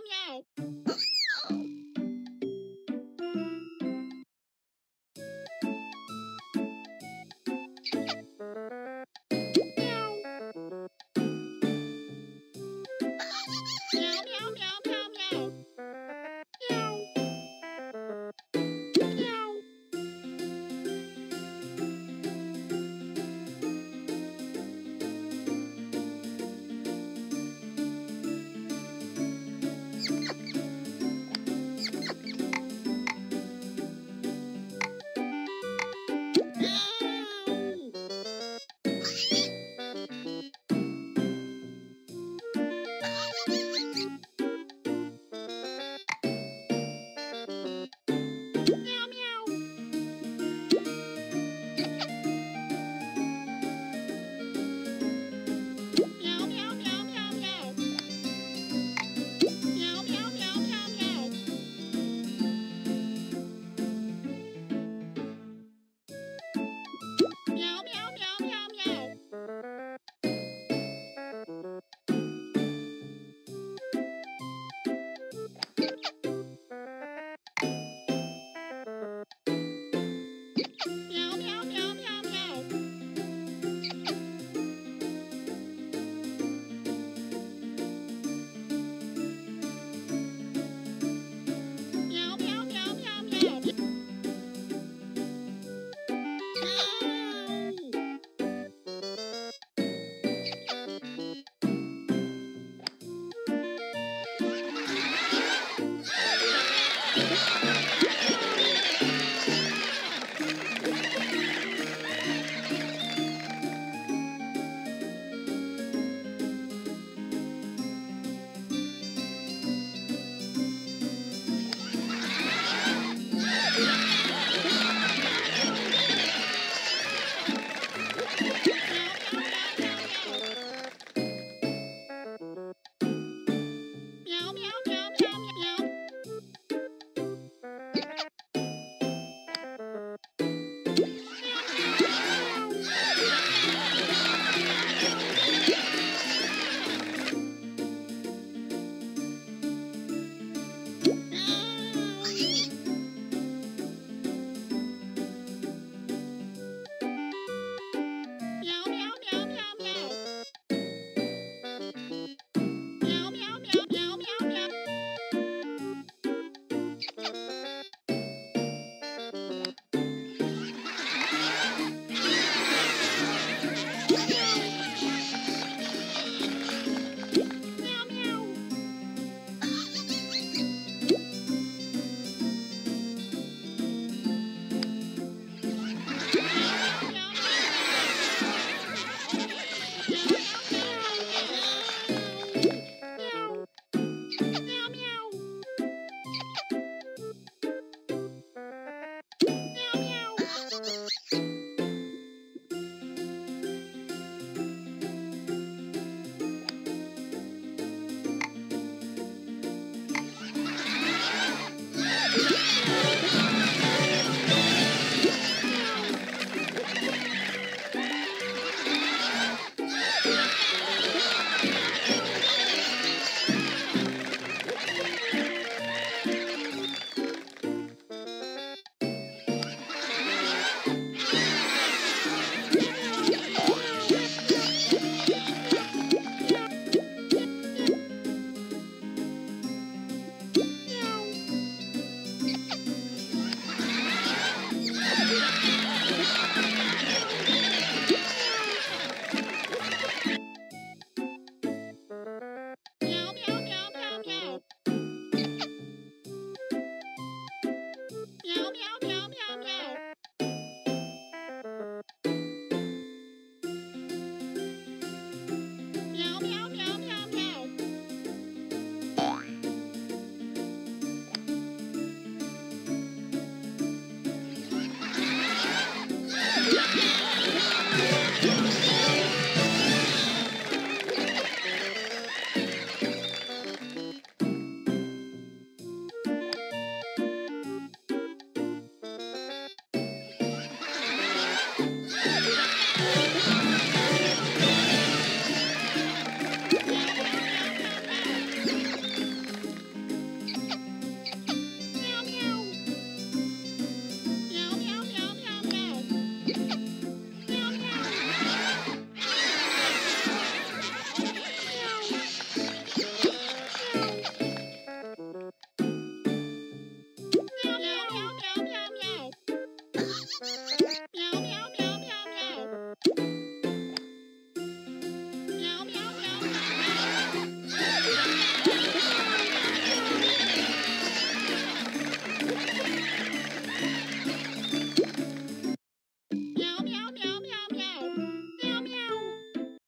meow meow.